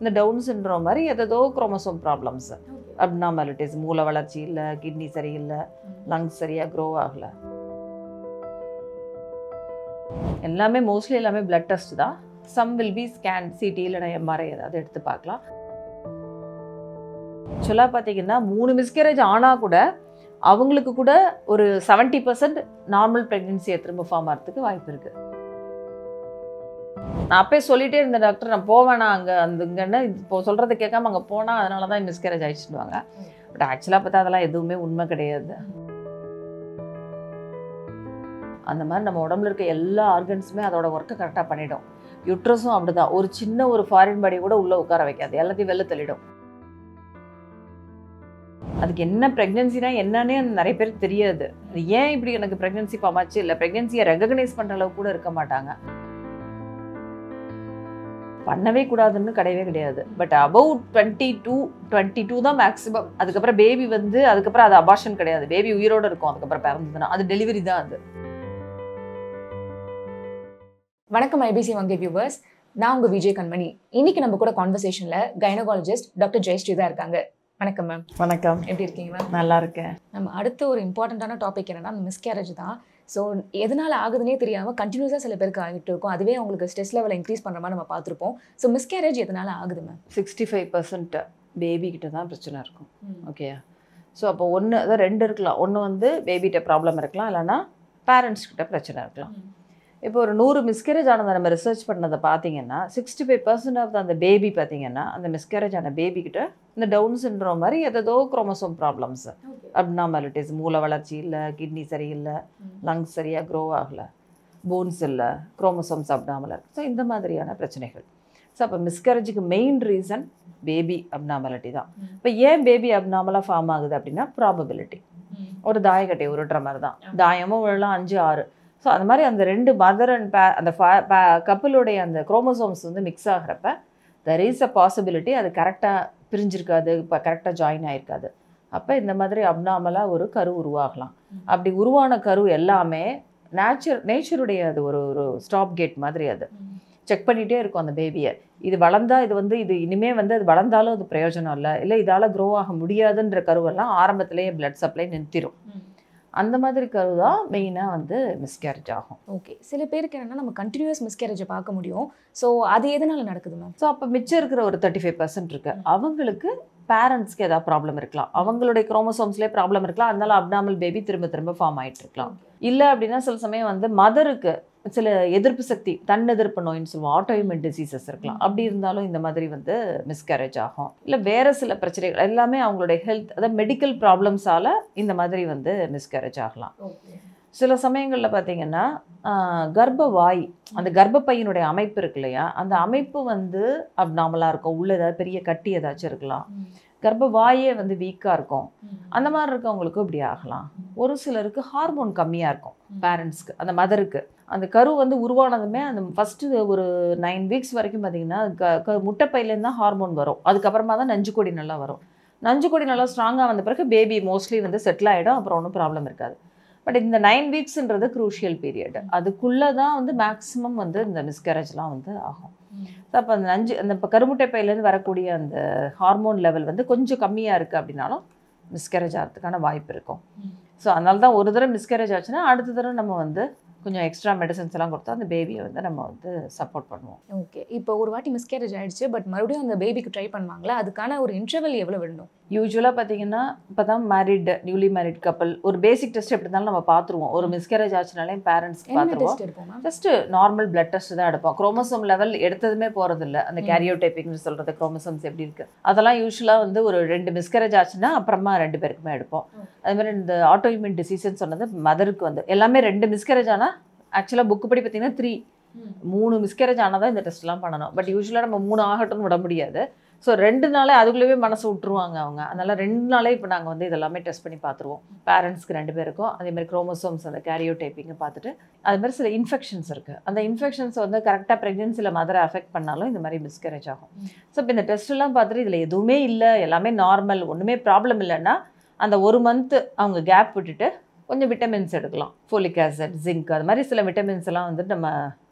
இந்த down syndrome மாதிரி எதோ குரோமோசோம் ப்ராப்ளம்ஸ். அப்னாமாலிட்டிஸ் மூளை வளர்ச்சி இல்லை கிட்னி சரியில்லை லங்ஸ் சரியாக க்ரோ ஆகலை. எல்லாமே மோஸ்ட்லி எல்லாமே பிளட் டெஸ்ட் தான். Some will be scan CT இல்லைனா எம்ஆர்ஐ ஏதாவது எடுத்து பார்க்கலாம். ஆக்சுவலாக பார்த்தீங்கன்னா மூணு மிஸ்கேரேஜ் ஆனால் கூட அவங்களுக்கு கூட ஒரு செவன்ட்டி பர்சன்ட் நார்மல் ப்ரெக்னென்சியை திரும்ப ஃபார்ம் ஆகிறதுக்கு வாய்ப்பு இருக்குது நான் அப்பயே சொல்லிட்டே இருந்தேன் டாக்டர் நான் போவேனா அங்கே அந்த இங்கன்னு. இப்போ சொல்கிறத கேட்காம அங்கே போனால் அதனால தான் மிஸ்கேரேஜ் ஆகிடுச்சுடுவாங்க பட் ஆக்சுவலாக பார்த்தா அதெல்லாம் எதுவுமே உண்மை கிடையாது. அந்த மாதிரி நம்ம உடம்புல இருக்க எல்லா ஆர்கன்ஸுமே அதோட ஒர்க்கை கரெக்டாக பண்ணிடும். யுட்ரஸும் அப்படிதான். ஒரு சின்ன ஒரு ஃபாரின் பாடி கூட உள்ளே உட்கார வைக்காது. எல்லாத்தையும் வெளில தள்ளிடும். அதுக்கு என்ன ப்ரெக்னென்சினா என்னன்னே நிறைய பேருக்கு தெரியாது. அது ஏன் இப்படி எனக்கு ப்ரெக்னென்சி பாமாச்சு இல்லை ப்ரெக்னென்சியை ரெகக்னைஸ் பண்ணுற அளவுக்கு கூட இருக்க மாட்டாங்க. பண்ணவே கூடாதுன்னு கிடையவே கிடையாது. But above twenty two twenty two தான் மேக்ஸிமம் அதுக்கப்புறம் பேபி வந்து அதுக்கப்புறம் அது அபார்ஷன் கிடையாது. பேபி உயிரோடு இருக்கும் அதுக்கப்புறம் பிறந்ததுன்னா. அது டெலிவரி தான் அது. வணக்கம் ஐபிசி வங்கி வியூவர்ஸ் நான் உங்க விஜய் கண்மணி. இன்னைக்கு நம்ம கூட கான்வர்சேஷன்ல கைனகாலஜிஸ்ட் டாக்டர் ஜெயஸ்ரீ தான் இருக்காங்க. வணக்கம் மேம் வணக்கம். எப்படி இருக்கீங்க மேம் நல்லா இருக்கேன். நம்ம அடுத்த ஒரு இம்பார்ட்டண்ட்டான டாபிக் என்னன்னா அந்த மிஸ்கேரேஜ் தான். ஸோ எதனால ஆகுதுன்னே தெரியாம கண்டினியூஸாக சில பேருக்கு ஆகிட்டு இருக்கும். அதுவே அவங்களுக்கு ஸ்ட்ரெஸ் லெவலை இன்க்ரீஸ் பண்ற மாதிரி நம்ம பார்த்துருப்போம். ஸோ மிஸ்கேரேஜ் எதனால ஆகுது ma'am sixty five percent baby கிட்ட தான் பிரச்சனை இருக்கும். ஓகேயா ஸோ அப்போ ஒன்று அதான் ரெண்டு இருக்கலாம். ஒன்று வந்து பேபிகிட்ட ப்ராப்ளம் இருக்கலாம். இல்லைன்னா பேரண்ட்ஸ் கிட்ட பிரச்சனை இருக்கலாம். இப்போ ஒரு நூறு மிஸ்கேரேஜ் ஆனதை நம்ம ரிசர்ச் பண்ணதை பார்த்தீங்கன்னா சிக்ஸ்டி ஃபைவ் பர்சன்ட் ஆஃப் அந்த பேபி பார்த்தீங்கன்னா அந்த மிஸ்கேரேஜ் ஆன பேபி கிட்ட இந்த டவுன் சிண்ட்ரோம் மாதிரி எதோ குரோமோசோம் ப்ராப்ளம்ஸ் அப்னாமாலிட்டிஸ் மூளை வளர்ச்சி இல்லை கிட்னி சரியில்லை லங்ஸ் சரியாக க்ரோ ஆகலை போன்ஸ் இல்லை குரோமோசோம்ஸ் அப்னாமல் இருக்குது ஸோ இந்த மாதிரியான பிரச்சனைகள். ஸோ அப்போ மிஸ்கரேஜுக்கு மெயின் ரீசன் பேபி அப்னாமலிட்டி தான். இப்போ ஏன் பேபி அப்னாமலாக ஃபார்ம் ஆகுது அப்படின்னா ப்ராபபிலிட்டி ஒரு தாயக்கட்டை உருட்டுற மாதிரி தான். தாயமும் விழலாம் அஞ்சு ஆறு. ஸோ அந்த மாதிரி அந்த ரெண்டு மதர் அண்ட் பே அந்த கப்பலுடைய அந்த குரோமோசோம்ஸ் வந்து மிக்ஸ் ஆகிறப்ப தெர் இஸ் அ பாசிபிலிட்டி அது கரெக்டாக பிரிஞ்சிருக்காது இப்போ கரெக்டாக ஜாயின் ஆகிருக்காது அப்போ இந்த மாதிரி அப்னாமலாக ஒரு கரு உருவாகலாம். அப்படி உருவான கரு எல்லாமே நேச்சர் நேச்சருடைய அது ஒரு ஒரு ஸ்டாப் கேட் மாதிரி அது. செக் பண்ணிகிட்டே இருக்கும் அந்த பேபியை இது வளர்ந்தால் இது வந்து இது இனிமே வந்து அது வளர்ந்தாலும் அது பிரயோஜனம் இல்லை. இல்லை இதால் க்ரோ ஆக முடியாதுன்ற கருவெல்லாம் ஆரம்பத்திலேயே பிளட் சப்ளை நிறுத்திடும் அந்த மாதிரி கரு தான் மெயினாக வந்து மிஸ்கேரேஜ் ஆகும். ஓகே சில பேருக்கு என்னன்னா நம்ம கண்டினியூஸ் மிஸ்கேரேஜை பார்க்க முடியும். ஸோ அது எதனால நடக்குது மேம் ஸோ அப்போ மிச்சம் இருக்கிற ஒரு தேர்ட்டி ஃபைவ் பர்சன்ட் இருக்கு அவங்களுக்கு பேரண்ட்ஸ்க்கு ஏதாவது ப்ராப்ளம் இருக்கலாம். அவங்களுடைய குரோமோசோம்ஸ்லேயே ப்ராப்ளம் இருக்கலாம். அதனால அப்டாமல் பேபி திரும்ப திரும்ப ஃபார்ம் ஆயிட்டு இருக்கலாம். இல்லை அப்படின்னா சில சமயம் வந்து மதருக்கு சில எதிர்ப்பு சக்தி தன் எதிர்ப்பு நோயின்னு சொல்லுவோம். ஆட்டோஇமெண்ட் டிசீசஸ் இருக்கலாம். அப்படி இருந்தாலும் இந்த மாதிரி வந்து மிஸ்கேரேஜ் ஆகும். இல்லை வேற சில பிரச்சனைகள் எல்லாமே அவங்களுடைய ஹெல்த் அதாவது மெடிக்கல் ப்ராப்ளம்ஸால இந்த மாதிரி வந்து மிஸ்கேரேஜ் ஆகலாம். சில சமயங்களில் பார்த்தீங்கன்னா கர்ப்பவாய் அந்த கர்ப்பப்பையினுடைய அமைப்பு இருக்கு இல்லையா? அந்த அமைப்பு வந்து அப்நார்மலாக இருக்கும். உள்ள ஏதாவது பெரிய கட்டி ஏதாச்சும் இருக்கலாம். கர்ப்பவாயே வந்து வீக்காக இருக்கும். அந்த மாதிரி இருக்கவங்களுக்கும் இப்படி ஆகலாம். ஒரு சிலருக்கு ஹார்மோன் கம்மியாக இருக்கும். பேரண்ட்ஸ்க்கு அந்த மதருக்கு அந்த கரு வந்து உருவானதுமே அந்த ஃபஸ்ட்டு ஒரு நைன் வீக்ஸ் வரைக்கும் பார்த்தீங்கன்னா க க முட்டைப்பையிலேருந்து தான் ஹார்மோன் வரும். அதுக்கப்புறமா தான் நஞ்சுக்கொடி நல்லா வரும். நஞ்சுக்கொடி நல்லா ஸ்ட்ராங்காக வந்த பிறகு பேபி மோஸ்ட்லி வந்து செட்டில் ஆகிடும் அப்புறம் ஒன்றும் ப்ராப்ளம் இருக்காது. பட் இந்த நைன் வீக்ஸ்ன்றது க்ரூஷியல் பீரியட் அதுக்குள்ளே தான் வந்து மேக்ஸிமம் வந்து இந்த மிஸ்கேரேஜ்லாம் வந்து ஆகும். அப்போ அந்த நஞ்சு அந்த இப்போ கருமுட்டை பையிலேருந்து வரக்கூடிய அந்த ஹார்மோன் லெவல் வந்து கொஞ்சம் கம்மியாக இருக்குது அப்படின்னாலும் மிஸ்கேரேஜ் ஆகிறதுக்கான வாய்ப்பு இருக்கும். ஸோ அதனால தான் ஒரு தடவை மிஸ்கேரேஜ் ஆச்சுன்னா அடுத்த தடவை நம்ம வந்து கொஞ்சம் எக்ஸ்ட்ரா மெடிசன்ஸ் எல்லாம் கொடுத்தா அந்த பேபியை வந்து நம்ம வந்து சப்போர்ட் பண்ணுவோம். ஓகே இப்போ ஒரு வாட்டி மிஸ்கேரேஜ் ஆயிடுச்சு பட் மறுபடியும் அந்த பேபிக்கு ட்ரை பண்ணுவாங்களா? அதுக்கான ஒரு இன்டர்வல் எவ்வளோ விடணும்? யூஸ்வலாக பார்த்தீங்கன்னா இப்போ தான் மேரிட் நியூலி மேரிட் கப்பல் ஒரு பேசிக் டெஸ்ட் எப்படி இருந்தாலும் நம்ம பார்த்துருவோம் ஒரு மிஸ்கேரேஜ் ஆச்சுனாலே பேரண்ட்ஸ்க்கு என்ன பார்த்துருவோம் ஜஸ்ட் நார்மல் பிளட் டெஸ்ட் தான் எடுப்போம். குரோமோசோம் லெவல் எடுத்ததுமே போகிறதில்ல அந்த கேரியோடைப்பிங்னு சொல்கிறது குரோமோசோம்ஸ் எப்படி இருக்குது அதெல்லாம் யூஸ்வலாக வந்து ஒரு ரெண்டு மிஸ்கரேஜ் ஆச்சுன்னா அப்புறமா ரெண்டு பேருக்குமே எடுப்போம். அதே மாதிரி இந்த ஆட்டோஇம்யூன் டிசீஸ்ன்னு சொன்னது மதருக்கு வந்து. எல்லாமே ரெண்டு மிஸ்கரேஜ் ஆனால் ஆக்சுவலாக புக்கு படி பார்த்தீங்கன்னா த்ரீ மூணு மிஸ்கரேஜ் ஆனால் தான் இந்த டெஸ்ட்லாம் பண்ணணும். பட் யூஸ்வலாக நம்ம மூணு ஆகட்டும்னு விட முடியாது. ஸோ ரெண்டு நாளே அதுக்குள்ளேயே மனசு விட்டுருவாங்க அவங்க. அதனால் ரெண்டு நாளே இப்போ நாங்கள் வந்து இதெல்லாமே டெஸ்ட் பண்ணி பார்த்துருவோம். பேரண்ட்ஸ்க்கு ரெண்டு பேருக்கும் அதேமாதிரி குரோமோசோம்ஸ் அந்த கேரியோ டைப்பிங்கை பார்த்துட்டு அது மாதிரி சில இன்ஃபெக்ஷன்ஸ் இருக்குது அந்த இன்ஃபெக்ஷன்ஸ் வந்து கரெக்டாக ப்ரெக்னென்சியில் மதரை அஃபெக்ட் பண்ணாலும் இந்த மாதிரி மிஸ்கரேஜ் ஆகும். ஸோ இப்போ இந்த டெஸ்ட்லாம் பார்த்துட்டு இதில் எதுவுமே இல்லை எல்லாமே நார்மல் ஒன்றுமே ப்ராப்ளம் இல்லைன்னா அந்த ஒரு மந்த்து அவங்க கேப் விட்டுட்டு கொஞ்சம் விட்டமின்ஸ் எடுக்கலாம். ஃபோலிக் ஆசிட் ஜிங்க் அது மாதிரி சில விட்டமின்ஸ் எல்லாம் வந்து நம்ம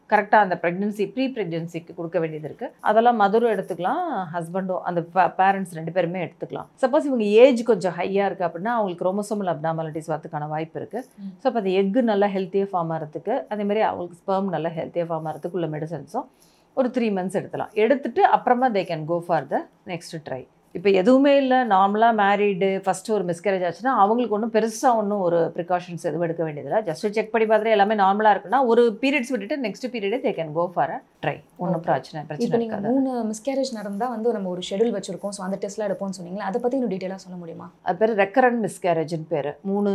கரெக்டாக அந்த ப்ரெக்னென்சி ப்ரீ ப்ரெக்னென்சிக்கு கொடுக்க வேண்டியது இருக்குது அதெல்லாம் மதரும் எடுத்துக்கலாம் ஹஸ்பண்டும் அந்த பேரண்ட்ஸ் ரெண்டு பேருமே எடுத்துக்கலாம். சப்போஸ் இவங்க ஏஜ் கொஞ்சம் ஹையாக இருக்குது அப்படின்னா அவங்களுக்கு குரோமோசோமல் அப்னாமாலிட்டிஸ் வரதுக்கான வாய்ப்பு இருக்குது. ஸோ அப்போ அந்த எக்கு நல்லா ஹெல்த்தியாக ஃபார்ம் ஆகிறதுக்கு அதேமாதிரி அவங்களுக்கு ஸ்பெர்ம் நல்லா ஹெல்த்தியாக ஃபார்ம் ஆகிறதுக்கு உள்ள மெடிசன்ஸும் ஒரு த்ரீ மந்த்ஸ் எடுக்கலாம் எடுத்துட்டு அப்புறமா they can go for the next try இப்போ எதுவுமே இல்லை. நார்மலாக மேரீடு ஃபஸ்ட்டு ஒரு மிஸ்கரேஜ் ஆச்சுன்னா அவங்களுக்கு ஒன்றும் பெருசாக ஒன்றும் ஒரு ப்ரிகாஷன்ஸ் எதுவும் எடுக்க வேண்டியதில்லை. ஜஸ்ட் செக் பண்ணி பார்த்துட்டு எல்லாமே நார்மலாக இருக்குன்னா ஒரு பீரியட்ஸ் விட்டுட்டு next பீரியடே they can go for a try ஒன்றும். பிரச்சனை பிரச்சனை இருக்காது. மூணு மிஸ்கேரேஜ் நடந்தால் வந்து நம்ம ஒரு ஷெடியூல் வச்சிருக்கோம். ஸோ அந்த டெஸ்ட்லாம் எடுப்போம்னு சொன்னீங்களா அதை பற்றி இன்னும் டீட்டெயிலாக சொல்ல முடியுமா? அது பேர் ரெக்கரண்ட் மிஸ்கேரேஜ்னு பேர். மூணு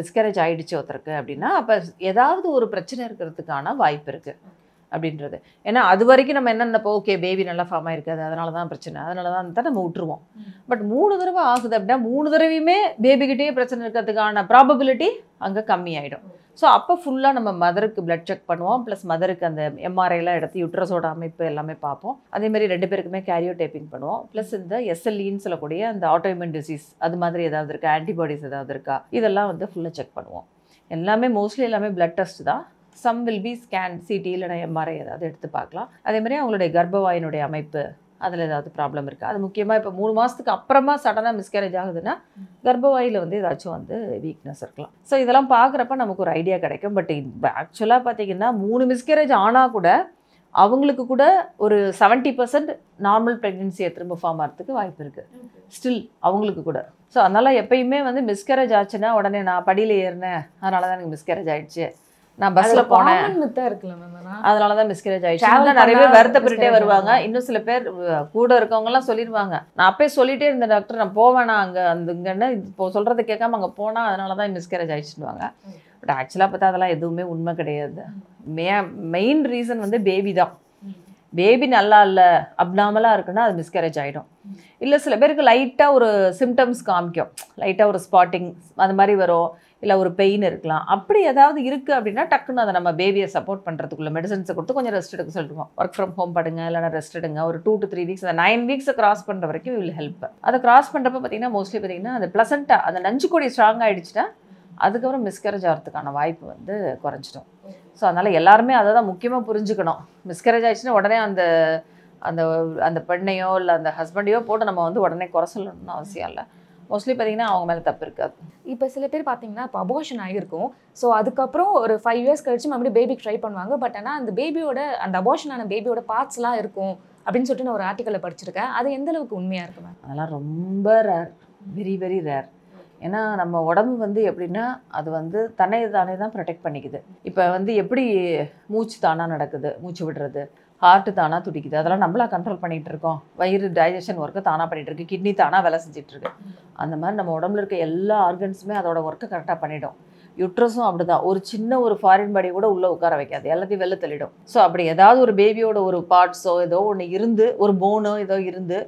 மிஸ்கேரேஜ் ஆயிடுச்சு ஒருத்தருக்கு அப்படின்னா அப்போ ஏதாவது ஒரு பிரச்சனை இருக்கிறதுக்கான வாய்ப்பு இருக்குது அப்படின்றது. ஏன்னா அது வரைக்கும் நம்ம என்ன நினைப்போம்? ஓகே பேபி நல்லா ஃபார்ம் ஆயிருக்காது அதனால தான் பிரச்சனை. அதனால தான் தான் நம்ம விட்டுருவோம். பட் மூணு தடவை ஆகுது அப்படின்னா மூணு தடவையுமே பேபிக்கிட்டே பிரச்சனை இருக்கிறதுக்கான ப்ராபபிலிட்டி அங்கே கம்மியாயிடும். ஸோ அப்போ ஃபுல்லாக நம்ம மதருக்கு பிளட் செக் பண்ணுவோம். ப்ளஸ் மதருக்கு அந்த எம்ஆர்ஐலாம் எடுத்து யுட்ரஸோட அமைப்பு எல்லாமே பார்ப்போம். அதே மாதிரி ரெண்டு பேருக்குமே கேரியோ டைப்பிங் பண்ணுவோம். ப்ளஸ் இந்த எஸ்எல்இன்னு சொல்லக்கூடிய அந்த ஆட்டோஇம்யூன் டிசீஸ் அது மாதிரி ஏதாவது இருக்கா? ஆன்டிபாடிஸ் ஏதாவது இருக்கா? இதெல்லாம் வந்து ஃபுல்லாக செக் பண்ணுவோம். எல்லாமே மோஸ்ட்லி எல்லாமே பிளட் டெஸ்ட் தான். Some will be scan CT இல்லைனா எம்ஆர்ஐ ஏதாவது எடுத்து பார்க்கலாம். அதே மாதிரி அவங்களுடைய கர்ப்பவாயினுடைய அமைப்பு அதில் ஏதாவது ப்ராப்ளம் இருக்குது அது முக்கியமாக இப்போ மூணு மாதத்துக்கு அப்புறமா சடனாக மிஸ்கேரேஜ் ஆகுதுன்னா கர்ப்பவாயில் வந்து ஏதாச்சும் வந்து வீக்னஸ் இருக்கலாம். ஸோ இதெல்லாம் பார்க்குறப்ப நமக்கு ஒரு ஐடியா கிடைக்கும். பட் ஆக்சுவலாக பார்த்தீங்கன்னா மூணு மிஸ்கேரேஜ் ஆனால் கூட அவங்களுக்கு கூட ஒரு செவன்ட்டி பர்சன்ட் நார்மல் ப்ரெக்னென்சியை திரும்ப ஃபார்ம் ஆகிறதுக்கு வாய்ப்பு இருக்குது ஸ்டில் அவங்களுக்கு கூட. ஸோ அதனால் எப்பயுமே வந்து மிஸ்கேரேஜ் ஆச்சுன்னா உடனே நான் படியில் ஏறினேன். அதனால தான் எனக்கு மிஸ்கேரேஜ் ஆகிடுச்சு நான் பஸ்ஸில் போனேன். அதனால தான் மிஸ்கேரேஜ் ஆயிடுச்சு. நிறைய பேர் வருத்தப்பட்டுட்டே வருவாங்க. இன்னும் சில பேர் கூட இருக்கவங்கலாம் சொல்லிடுவாங்க. நான் அப்பயே சொல்லிட்டே இருந்தேன் டாக்டர் நான் போவேனா அங்கே அந்த இங்கன்னு இப்போ சொல்கிறத கேட்காம அங்கே போனால் அதனால தான் மிஸ்கேரேஜ் ஆயிடுச்சுன்னுவாங்க. பட் ஆக்சுவலாக பார்த்தா அதெல்லாம் எதுவுமே உண்மை கிடையாது. மே மெயின் ரீசன் வந்து பேபி தான். பேபி நல்லா இல்லை அப்நார்மலாக இருக்குன்னா அது மிஸ்கேரேஜ் ஆகிடும் இல்லை சில பேருக்கு லைட்டாக ஒரு சிம்டம்ஸ் காமிக்கும். லைட்டாக ஒரு ஸ்பாட்டிங் அது மாதிரி வரும். இல்லை ஒரு பெயின் இருக்கலாம். அப்படி ஏதாவது இருக்குது அப்படின்னா டக்குன்னு அதை நம்ம பேபியை சப்போர்ட் பண்ணுறதுக்குள்ள மெடிசன்ஸை கொடுத்து கொஞ்சம் ரெஸ்ட் எடுக்க சொல்லிடுவோம். ஒர்க் ஃப்ரம் ஹோம் படுங்க இல்லைனா ரெஸ்ட் எடுங்க. ஒரு டூ டு த்ரீ வீக்ஸ் அந்த நைன் வீக்ஸை கிராஸ் பண்ணுற வரைக்கும் வில் ஹெல்ப் அதை கிராஸ் பண்ணுறப்ப பார்த்தீங்கன்னா மோஸ்ட்லி பார்த்தீங்கன்னா அது ப்ளசண்ட்டாக அந்த நஞ்சு கொடி ஸ்ட்ராங் ஆகிடுச்சுன்னா அதுக்கப்புறம் மிஸ்கரேஜ் ஆகிறதுக்கான வாய்ப்பு வந்து குறைஞ்சிடும். ஸோ அதனால் எல்லாருமே அதை தான் முக்கியமாக புரிஞ்சுக்கணும். மிஸ்கரேஜ் ஆகிடுச்சுன்னா உடனே அந்த அந்த அந்த பெண்ணையோ இல்லை அந்த ஹஸ்பண்டையோ போட்டு நம்ம வந்து உடனே குறை சொல்லணும்னு அவசியம் இல்லை. மோஸ்ட்லி பார்த்தீங்கன்னா அவங்க மேலே தப்பு இருக்காது. இப்போ சில பேர் பார்த்தீங்கன்னா இப்போ அபோஷன் ஆகிருக்கும் ஸோ அதுக்கப்புறம் ஒரு ஃபைவ் இயர்ஸ் கழிச்சு மறுபடியும் பேபிக்கு ட்ரை பண்ணுவாங்க. பட் ஆனால் அந்த பேபியோட அந்த அபோஷன் ஆன பேபியோட பார்ட்ஸ்லாம் இருக்கும் அப்படின்னு சொல்லிட்டு நான் ஒரு ஆர்டிக்கலில் படிச்சிருக்கேன். அது எந்த அளவுக்கு உண்மையாக இருக்கு மேம் அதெல்லாம் ரொம்ப ரேர் வெரி வெரி ரேர் ஏன்னா நம்ம உடம்பு வந்து எப்படின்னா அது வந்து தன்னை தானே தான் ப்ரொடெக்ட் பண்ணிக்குது. இப்போ வந்து எப்படி மூச்சு தானாக நடக்குது? மூச்சு விடுறது. ஹார்ட்டு தானாக துடிக்குது. அதெல்லாம் நம்மளா கண்ட்ரோல் பண்ணிகிட்டு இருக்கோம். வயிறு டைஜஷன் ஒர்க்கு தானாக பண்ணிகிட்டு இருக்கு. கிட்னி தானாக வேலை செஞ்சிட்ருக்கு அந்த மாதிரி நம்ம உடம்புல இருக்க எல்லா ஆர்கன்ஸுமே அதோட ஒர்க்கை கரெக்டாக பண்ணிடும். யுட்ரஸும் அப்படி தான் ஒரு சின்ன ஒரு ஃபாரின் பாடி கூட உள்ளே உட்கார வைக்காது. எல்லாத்தையும் வெளில தள்ளிடும். ஸோ அப்படி ஏதாவது ஒரு பேபியோட ஒரு பார்ட்ஸோ ஏதோ ஒன்று இருந்து ஒரு போனோ ஏதோ இருந்து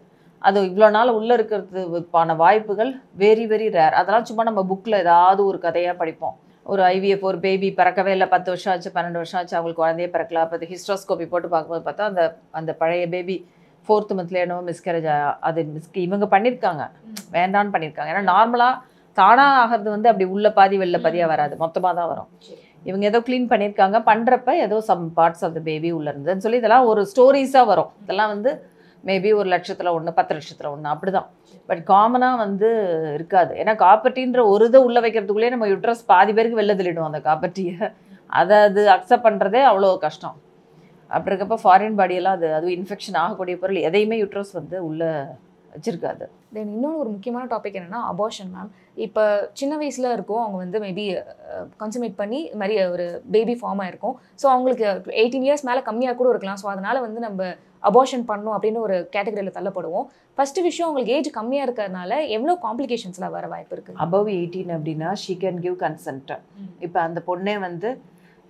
அது இவ்வளோ நாள் உள்ளே இருக்கிறதுக்கான வாய்ப்புகள் வெரி வெரி ரேர் அதெல்லாம் சும்மா நம்ம புக்கில் ஏதாவது ஒரு கதையாக படிப்போம். ஒரு ஐவிஎஃப் ஒரு பேபி பிறக்கவே இல்லை பத்து வருஷம் ஆச்சு பன்னெண்டு வருஷம் ஆச்சு அவங்களுக்கு குழந்தையே பிறக்கல. அப்போ ஹிஸ்ட்ரோஸ்கோபி போட்டு பார்க்கும்போது பார்த்தா அந்த அந்த பழைய பேபி ஃபோர்த்து மந்த்ல என்னவோ மிஸ்கரேஜ் அது மிஸ் இவங்க பண்ணியிருக்காங்க. வேண்டான்னு பண்ணியிருக்காங்க. ஏன்னா நார்மலாக தானாக ஆகிறது வந்து அப்படி உள்ள பாதி வெளில பாதியாக வராது. மொத்தமாக தான் வரும். இவங்க ஏதோ க்ளீன் பண்ணியிருக்காங்க. பண்ணுறப்ப ஏதோ some parts of the baby உள்ள இருந்ததுன்னு சொல்லி இதெல்லாம் ஒரு ஸ்டோரிஸாக வரும். இதெல்லாம் வந்து மேபி ஒரு லட்சத்தில் ஒன்று பத்து லட்சத்தில் ஒன்று அப்படி தான் பட் காமனாக வந்து இருக்காது. ஏன்னா காப்பர்ட்டின்ற ஒரு இதை உள்ளே வைக்கிறதுக்குள்ளேயே நம்ம யுட்ரஸ் பாதி பேருக்கு வெளில தள்ளிடும் அந்த காப்பர்ட்டியை. அதை அது அக்செப்ட் பண்ணுறதே அவ்வளோ கஷ்டம். அப்படி இருக்கப்போ ஃபாரின் பாடியெல்லாம் அது அதுவும் இன்ஃபெக்ஷன் ஆகக்கூடிய பொருள் எதையுமே யுட்ரஸ் வந்து உள்ளே வச்சிருக்காது. தென் இன்னொன்று ஒரு முக்கியமான டாபிக் என்னன்னா அபார்ஷன் மேம் இப்போ சின்ன வயசில் இருக்கும் அவங்க வந்து மேபி கன்சூமேட் பண்ணி மாதிரி ஒரு பேபி ஃபார்ம் ஆயிருக்கும். ஸோ அவங்களுக்கு எயிட்டீன் இயர்ஸ் மேலே கம்மியாக கூட இருக்கலாம். ஸோ அதனால் வந்து நம்ம அபார்ஷன் பண்ணணும் அப்படின்னு ஒரு கேட்டகரியில் தள்ளப்படுவோம். ஃபர்ஸ்ட் விஷயம் அவங்களுக்கு ஏஜ் கம்மியாக இருக்கிறதுனால எவ்வளோ காம்ப்ளிகேஷன்ஸ்லாம் வர வாய்ப்பு இருக்குது அபவ் எயிட்டீன் அப்படின்னா ஷீ கேன் கிவ் கன்சென்ட் இப்போ அந்த பொண்ணே வந்து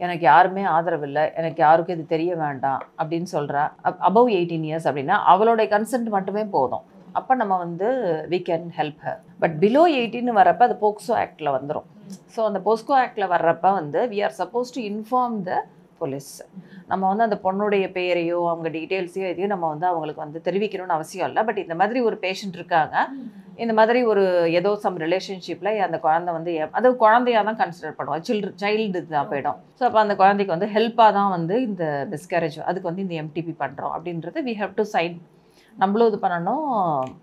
எனக்கு யாருமே ஆதரவு இல்லை. எனக்கு யாருக்கும் இது தெரிய வேண்டாம். அப்படின்னு சொல்கிறா அபவ் எயிட்டீன் இயர்ஸ் அப்படின்னா அவளுடைய கன்சென்ட் மட்டுமே போதும். அப்போ நம்ம வந்து we can help her but below எயிட்டின்னு வரப்போ அது போக்சோ ஆக்டில் வந்துடும் ஸோ அந்த போஸ்கோ ஆக்டில் வர்றப்ப வந்து we are suppose to inform the police நம்ம வந்து அந்த பொண்ணுடைய பெயரையோ அவங்க டீட்டெயில்ஸையோ எதையும் நம்ம வந்து அவங்களுக்கு வந்து தெரிவிக்கணும்னு அவசியம் இல்லை. பட் இந்த மாதிரி ஒரு பேஷண்ட் இருக்காங்க. இந்த மாதிரி ஒரு ஏதோ சம் ரிலேஷன்ஷிப்பில் அந்த குழந்தை வந்து அது குழந்தையாக தான் கன்சிடர் பண்ணுவோம் சில்ட்ரு சைல்டு தான் போயிடும். ஸோ அப்போ அந்த குழந்தைக்கு வந்து ஹெல்ப்பாக தான் வந்து இந்த மிஸ்கேரேஜ் அதுக்கு வந்து இந்த எம்டிபி பண்ணுறோம் அப்படின்றது வி ஹேவ் டு சைன் நம்மளும் இது பண்ணணும்.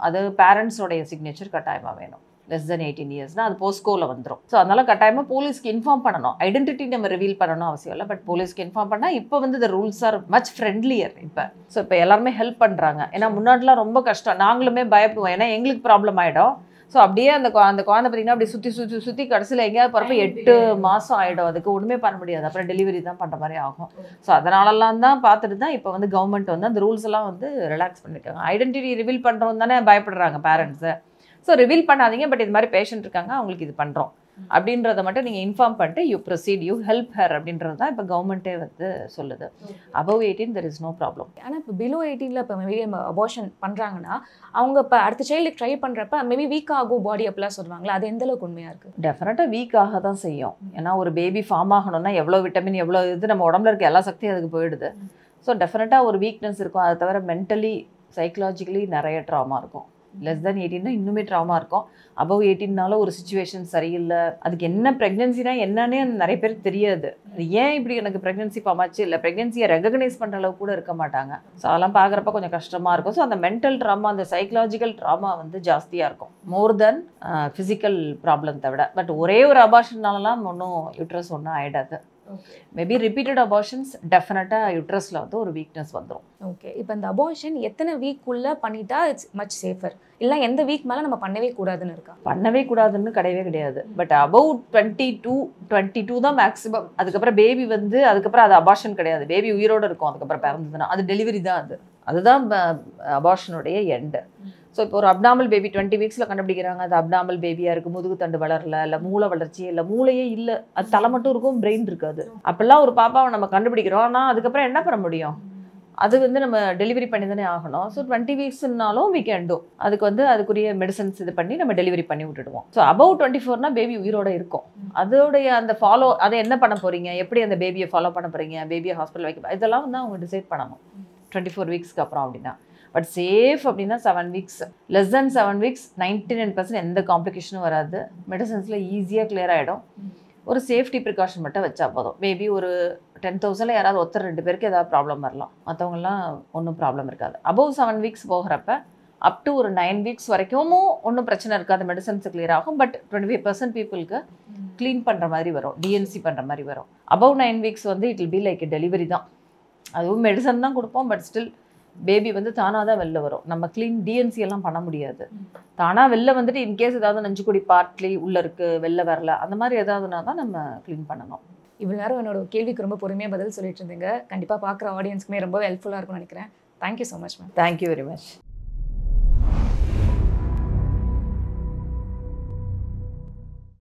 அது பேரண்ட்ஸோடைய சிக்னேச்சர் கட்டாயமாக வேணும். லெஸ் தென் எயிட்டீன் இயர்ஸ்னால் அது போஸ்கோவில் வந்துடும் ஸோ அதனால் கட்டாயமாக போலீஸ்க்கு இன்ஃபார்ம் பண்ணணும். ஐடென்டிட்டி நம்ம ரிவீல் பண்ணணும் அவசியம் இல்லை. பட் போலீஸ்க்கு இன்ஃபார்ம் பண்ணால் இப்போ வந்து இந்த ரூல்ஸ் ஆர் மச் ஃப்ரெண்ட்லியர் இப்போ. ஸோ இப்போ எல்லாருமே ஹெல்ப் பண்ணுறாங்க ஏன்னா முன்னாடிலாம் ரொம்ப கஷ்டம். நாங்களுமே பயப்படுவோம். ஏன்னா எங்களுக்கு ப்ராப்ளம் ஆகிடும் ஸோ அப்படியே அந்த அந்த குழந்தை பார்த்தீங்கன்னா அப்படி சுற்றி சுற்றி சுற்றி கடைசியில் எங்கேயாவது போகிறப்ப எட்டு மாதம் ஆகிடும் அதுக்கு ஒன்றுமே பண்ண முடியாது. அப்புறம் டெலிவரி தான் பண்ணுற மாதிரி ஆகும். ஸோ அதனாலலாம் தான் பார்த்துட்டு தான் இப்போ வந்து கவர்மெண்ட் வந்து அந்த ரூல்ஸ் எல்லாம் வந்து ரிலாக்ஸ் பண்ணியிருக்காங்க ஐடென்டிட்டி ரிவீல் பண்ணுறோம் தானே பயப்படுறாங்க பேரண்ட்ஸு ஸோ ரிவீல் பண்ணாதீங்க. பட் இது மாதிரி பேஷண்ட் இருக்காங்க. அவங்களுக்கு இது பண்ணுறோம் அப்படின்றத மட்டும் நீங்கள் இன்ஃபார்ம் பண்ணிட்டு you proceed you help her அப்படின்றது தான் இப்போ கவர்மெண்ட்டே வந்து சொல்லுது. Above eighteen there is no problem ஆனால் இப்போ பிலோ எயிட்டீனில் இப்போ மேபி நம்ம அபார்ஷன் பண்ணுறாங்கன்னா அவங்க இப்போ அடுத்த சைல்டுக்கு ட்ரை பண்ணுறப்ப மேபி வீக் ஆகும் பாடி அப்படிலாம் சொல்லுவாங்களா? அது எந்த அளவுக்கு உண்மையாக இருக்குது டெஃபினட்டாக வீக்காக தான் செய்யும். ஏன்னா ஒரு பேபி ஃபார்ம் ஆகணும்னா எவ்வளோ விட்டமின் எவ்வளோ இது நம்ம உடம்புல இருக்க எல்லா சக்தியும் அதுக்கு போயிடுது. ஸோ டெஃபினட்டாக ஒரு வீக்னஸ் இருக்கும். அதை தவிர மென்டலி சைக்கலாஜிக்கலி நிறைய ட்ராமா இருக்கும். லெஸ் தென் எயிட்டின்னா இன்னுமே ட்ராமா இருக்கும். அபவ் எயிட்டின்னால ஒரு சுச்சுவேஷன் சரியில்லை. அதுக்கு என்ன ப்ரெக்னென்சினா என்னன்னே நிறைய பேருக்கு தெரியாது. ஏன் இப்படி எனக்கு ப்ரெக்னென்சி பாமாச்சு இல்லை ப்ரெக்னென்சியை ரெகக்னைஸ் பண்ணுற அளவுக்கு கூட இருக்க மாட்டாங்க. ஸோ அதெல்லாம் பார்க்குறப்ப கொஞ்சம் கஷ்டமாக இருக்கும். ஸோ அந்த மென்டல் ட்ராமா அந்த சைக்கலாஜிக்கல் ட்ராமா வந்து ஜாஸ்தியாக இருக்கும். மோர் தென் ஃபிசிக்கல் ப்ராப்ளத்தை விட பட் ஒரே ஒரு அபார்ஷன்னாலலாம் ஒன்றும் யூட்ரஸ் ஒன்றும் ஆகிடாது மேபி ரிப்பீட்டட் அபார்ஷன்ஸ் டெஃபினட்டாக யூட்ரஸில் வந்து ஒரு வீக்னஸ் வந்துடும் ஓகே இப்போ இந்த அபார்ஷன் எத்தனை வீக்குள்ளே பண்ணிட்டா இட்ஸ் மச் சேஃபர் இல்லை எந்த வீக் மேலே நம்ம பண்ணவே கூடாதுன்னு இருக்கா? பண்ணவே கூடாதுன்னு கிடையவே கிடையாது. But above twenty two twenty two தான் மேக்ஸிமம் அதுக்கப்புறம் பேபி வந்து அதுக்கப்புறம் அது அபார்ஷன் கிடையாது. பேபி உயிரோடு இருக்கும் அதுக்கப்புறம் பிறந்ததுன்னா. அது டெலிவரி தான் அது. அதுதான் அபார்ஷனுடைய எண்டு ஸோ இப்போ ஒரு அப்டாமல் பேபி டுவெண்ட்டி வீக்ஸில் கண்டுபிடிக்கிறாங்க. அது அப்டாமல் பேபியாக இருக்குது முதுகுத்தண்டு வளரல இல்லை மூளை வளர்ச்சி இல்லை மூளையே இல்லை. அது தலை மட்டும் இருக்கும் பிரெயின் இருக்காது. அப்போல்லாம் ஒரு பாப்பாவை நம்ம கண்டுபிடிக்கிறோம். ஆனால் அதுக்கப்புறம் என்ன பண்ண முடியும்? அது வந்து நம்ம டெலிவரி பண்ணி தானே ஆகணும் ஸோ டுவெண்ட்டி வீக்ஸ்னாலும் வீக் எண்டும் அதுக்கு வந்து அதுக்குரிய மெடிசன்ஸ் இது பண்ணி நம்ம டெலிவரி பண்ணி விட்டுடுவோம். ஸோ அபவ் டுவெண்ட்டி ஃபோர்னா பேபி உயிரோட இருக்கும். அதோடைய அந்த ஃபாலோ அதை என்ன பண்ண போகிறீங்க எப்படி அந்த பேபியை ஃபாலோ பண்ண போகிறீங்க பேபியை ஹாஸ்பிட்டல் வைக்க இதெல்லாம் வந்து அவங்க டிசைட் பண்ணணும். டுவெண்ட்டி ஃபோர் வீக்ஸ்க்கு அப்புறம் அப்படின்னா. பட் சேஃப் அப்படின்னா seven weeks less than seven weeks ninety nine percent எந்த காம்ப்ளிகேஷனும் வராது. மெடிசன்ஸில் ஈஸியாக கிளியர் ஆகிடும் ஒரு சேஃப்டி ப்ரிகாஷன் மட்டும் வச்சா போதும். மேபி ஒரு டென் தௌசண்டில் யாராவது ஒருத்தர் ரெண்டு பேருக்கு ஏதாவது ப்ராப்ளம் வரலாம். மற்றவங்கலாம் ஒன்றும் ப்ராப்ளம் இருக்காது. அபவ் செவன் வீக்ஸ் போகிறப்ப அப் டு ஒரு நைன் வீக்ஸ் வரைக்கும் ஒன்றும் பிரச்சனை இருக்காது. மெடிசன்ஸ் கிளியர் ஆகும். பட் டுவெண்ட்டி ஃபைவ் பர்சன்ட் பீப்புளுக்கு க்ளீன் பண்ணுற மாதிரி வரும். டிஎன்சி பண்ணுற மாதிரி வரும். அபவ் நைன் வீக்ஸ் வந்து it will be like delivery தான். அதுவும் மெடிசன் தான் கொடுப்போம். பட் ஸ்டில் பேபி வந்து தானாக தான் வெளில வரும். நம்ம க்ளீன் டிஎன்சி எல்லாம் பண்ண முடியாது. தானாக வெளில வந்துட்டு இன்கேஸ் ஏதாவது நஞ்சுக்குடி பார்ட்லி உள்ளே இருக்குது வெளில வரல அந்த மாதிரி ஏதாவதுனா தான் நம்ம க்ளீன் பண்ணணும். இவ்வளோ நேரம் என்னோட கேள்விக்கு ரொம்ப பொறுமையாக பதில் சொல்லிட்டு இருந்தீங்க. கண்டிப்பாக பார்க்குற ஆடியன்ஸ்க்குமே ரொம்ப ஹெல்ப்ஃபுல்லாக இருக்கும்னு நினைக்கிறேன். Thank you so much ma'am thank you very much